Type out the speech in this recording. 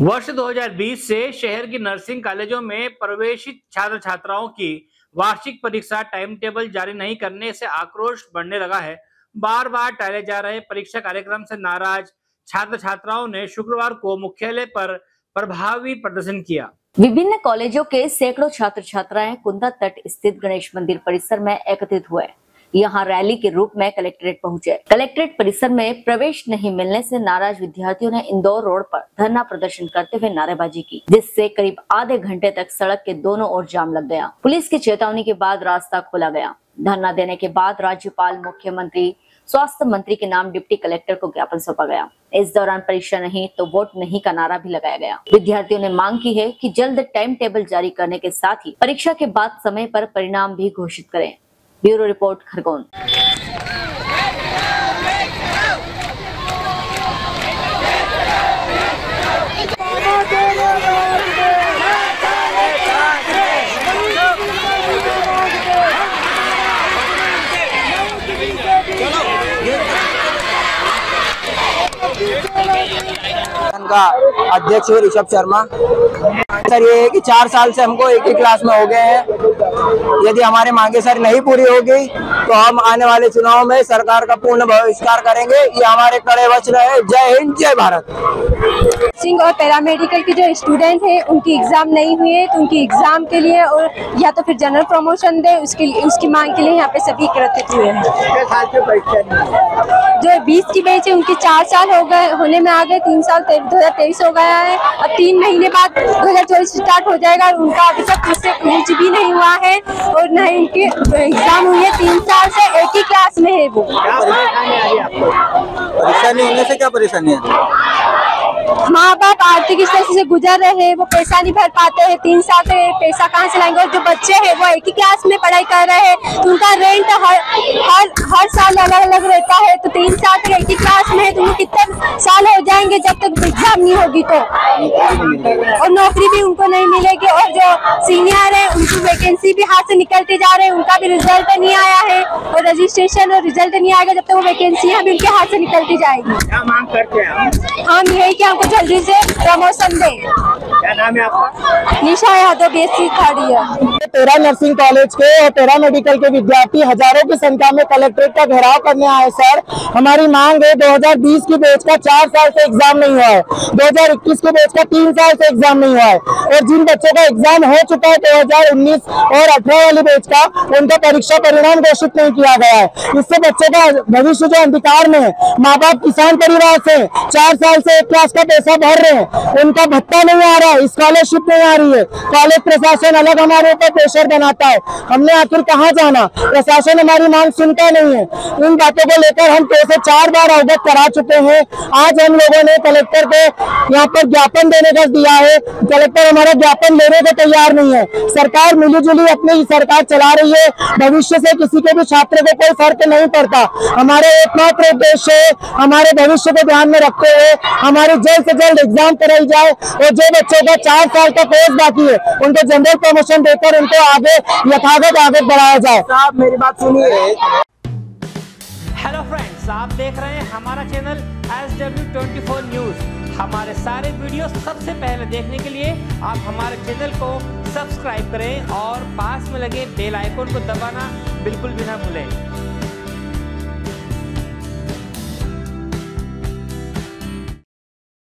वर्ष 2020 से शहर की नर्सिंग कॉलेजों में प्रवेशित छात्र छात्राओं की वार्षिक परीक्षा टाइम टेबल जारी नहीं करने से आक्रोश बढ़ने लगा है। बार बार टाले जा रहे परीक्षा कार्यक्रम से नाराज़ छात्र छात्राओं ने शुक्रवार को मुख्यालय पर प्रभावी प्रदर्शन किया। विभिन्न कॉलेजों के सैकड़ों छात्र छात्राएँ कुंदा तट स्थित गणेश मंदिर परिसर में एकत्रित हुए। यहाँ रैली के रूप में कलेक्ट्रेट पहुँचे। कलेक्ट्रेट परिसर में प्रवेश नहीं मिलने से नाराज़ विद्यार्थियों ने इंदौर रोड पर धरना प्रदर्शन करते हुए नारेबाजी की, जिससे करीब आधे घंटे तक सड़क के दोनों ओर जाम लग गया। पुलिस की चेतावनी के बाद रास्ता खोला गया। धरना देने के बाद राज्यपाल, मुख्यमंत्री, स्वास्थ्य मंत्री के नाम डिप्टी कलेक्टर को ज्ञापन सौंपा गया। इस दौरान परीक्षा नहीं तो वोट नहीं का नारा भी लगाया गया। विद्यार्थियों ने मांग की है कि जल्द टाइम टेबल जारी करने के साथ ही परीक्षा के बाद समय पर परिणाम भी घोषित करें। Bureau report Khargone. का अध्यक्ष ऋषभ शर्मा। सर ये है कि चार साल से हमको एक ही क्लास में हो गए हैं। यदि हमारे मांगे सर नहीं पूरी होगी तो हम आने वाले चुनाव में सरकार का पूर्ण बहिष्कार करेंगे। ये हमारे कड़े वचन है। जय हिंद जय भारत। नर्सिंग और पैरामेडिकल के जो स्टूडेंट हैं उनकी एग्ज़ाम नहीं हुई है तो उनकी एग्ज़ाम के लिए और या तो फिर जनरल प्रमोशन दे उसके लिए उसकी मांग के लिए यहाँ पे सभी एकत्रित हुए हैं। जो बीस की बेच है उनके चार साल हो गए होने में आ गए तीन साल दो हज़ार तेईस हो गया है। अब तीन महीने बाद दो हज़ार चौबीस स्टार्ट हो जाएगा उनका अभी तक उससे कुछ भी नहीं हुआ है और न ही उनके एग्ज़ाम हुई है तीन साल से, एक ही क्लास में है वो। परेशानी होने से क्या परेशानी है? माँ बाप आर्थिक स्थिति से गुजर रहे हैं वो पैसा नहीं भर पाते हैं तीन साल से पैसा कहाँ से लाएँगे? और जो बच्चे हैं वो एक ही क्लास में पढ़ाई कर रहे हैं तो उनका रेंट हर हर हर साल अलग अलग रहता है तो तीन साल तक एक ही क्लास में है तो वो कितने साल हो जाएँगे जब तक एग्ज़ाम नहीं होगी तो? और नौकरी भी उनको नहीं मिलेगी और जो सीनियर है उनकी वैकेंसी भी हाथ से निकलते जा रहे हैं उनका भी रिज़ल्ट नहीं आया है और रजिस्ट्रेशन और रिज़ल्ट नहीं आएगा जब तक वो वैकेंसियाँ भी उनके हाथ से निकलती जाएगी। क्या हम यही कि जल्दी से। प्रमोशन दे क्या नाम है आपका? Nisha Yadav B S C third year तेरह नर्सिंग कॉलेज के और तेरह मेडिकल के विद्यार्थी हज़ारों की संख्या में कलेक्ट्रेट का घेराव करने आए सर। हमारी मांग है 2020 की बेच का चार साल से एग्ज़ाम नहीं हुआ है। 2021 की बेच का तीन साल से एग्ज़ाम नहीं हुआ है। और जिन बच्चों का एग्ज़ाम हो चुका है 2019 और अठारह वाली बेच का उनका परीक्षा परिणाम घोषित नहीं किया गया है। इससे बच्चों का भविष्य जो अंधकार में है माँ बाप किसान परिवार से चार साल से एक क्लास का पैसा भर रहे हैं। उनका भत्ता नहीं आ रहा है स्कॉलरशिप नहीं आ रही है। कॉलेज प्रशासन अलग हमारे ऊपर प्रेशर बनाता है। हमने आखिर कहाँ जाना? प्रशासन हमारी मांग सुनता नहीं है। इन बातों को लेकर हम पैसे चार बार अवगत करा चुके हैं। आज हम लोगों ने कलेक्टर को यहाँ पर ज्ञापन देने का दिया है। कलेक्टर हमारा ज्ञापन लेने को तैयार नहीं है। सरकार मिलीजुली अपनी सरकार चला रही है। भविष्य से किसी के भी छात्र को कोई फ़र्क नहीं पड़ता। हमारे एकमात्र उद्देश्य हमारे भविष्य को ध्यान में रखते हुए हमारे जल्द से जल्द एग्ज़ाम कराई जाए और जो बच्चों का चार साल का कोर्स बाकी है उनको जनरल प्रमोशन देकर उनको आगे यथावत आगे बढ़ाया जाए। साहब मेरी बात सुनिए। हेलो फ्रेंड्स आप देख रहे हैं हमारा channel S W twenty four news हमारे सारे वीडियो सबसे पहले देखने के लिए आप हमारे चैनल को सब्सक्राइब करें और पास में लगे बेल आइकन को दबाना बिल्कुल भी ना भूलें।